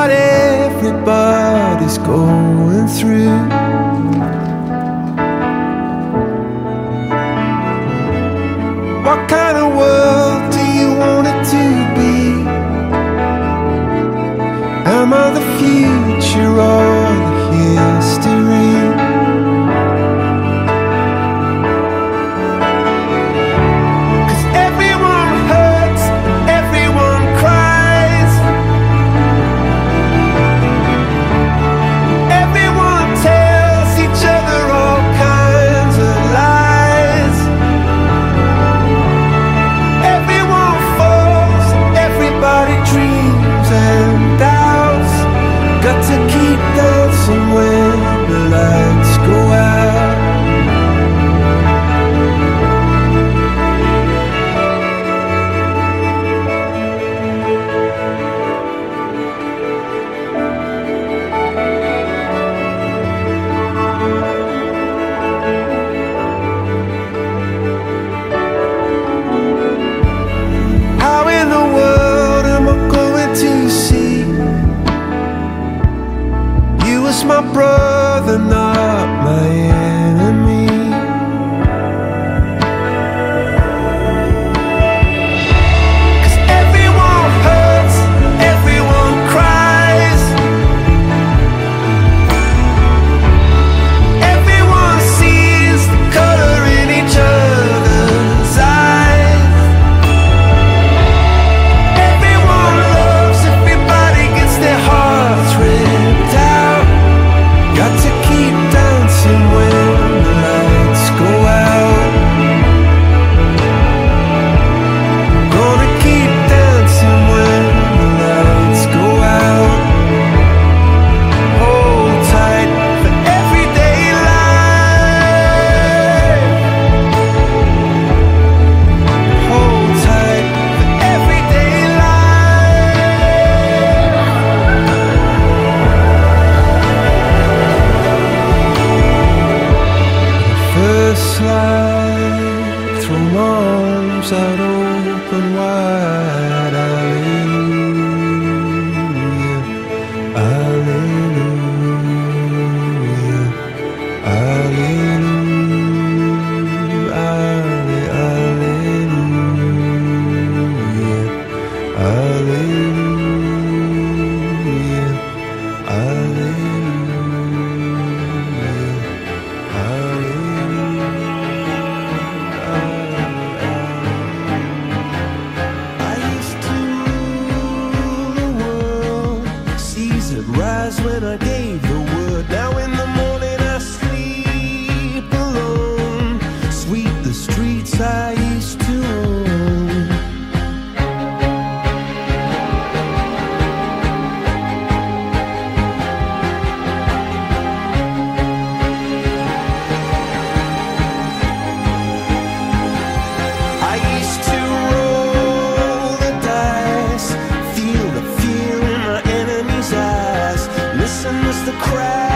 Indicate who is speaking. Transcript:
Speaker 1: what everybody's going through. my brother slide thrown arms out open wide. that rise when I gave the crowd.